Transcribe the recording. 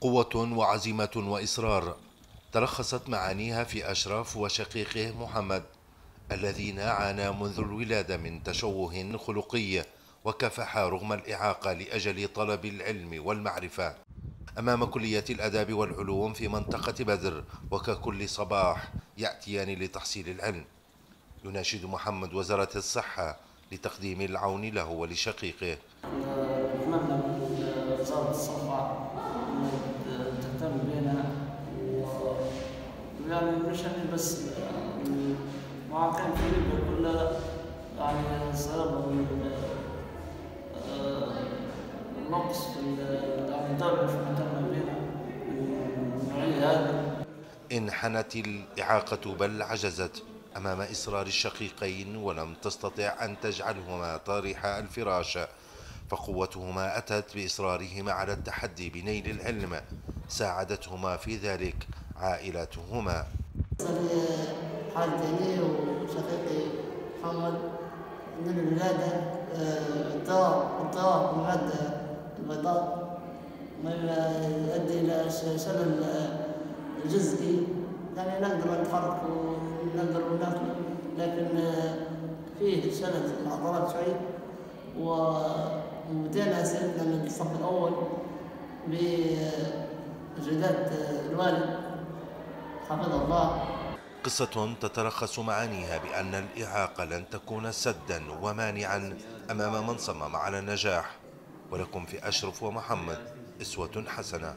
قوة وعزيمة وإصرار تلخصت معانيها في أشرف وشقيقه محمد الذين عانى منذ الولادة من تشوه خلقي وكفح رغم الإعاقة لأجل طلب العلم والمعرفة. أمام كلية الأداب والعلوم في منطقة بدر وككل صباح يأتيان لتحصيل العلم. يناشد محمد وزارة الصحة لتقديم العون له ولشقيقه. ويعني مش بس يعني مع كان في ليبيا كلها يعني سبب النقص في يعني الدولة مش مهتمة بنا النوعية هذه انحنت الإعاقة بل عجزت أمام إصرار الشقيقين ولم تستطع أن تجعلهما طارح الفراش فقوتهما أتت بإصرارهما على التحدي بنيل العلم ساعدتهما في ذلك عائلتهما حالتي وشقيقي محمد من الولادة اضطراب اضطراب المادة البيضاء مما يؤدي إلى شلل جزئي يعني نقدر نتحرك ونقدر ناكل لكن فيه شلل العضلات شوي وبدينا سيرتنا من الصف الأول بمجهودات الوالد حفظه الله. قصة تتلخص معانيها بأن الإعاقة لن تكون سدا ومانعا أمام من صمم على النجاح ولكم في أشرف ومحمد أسوة حسنة.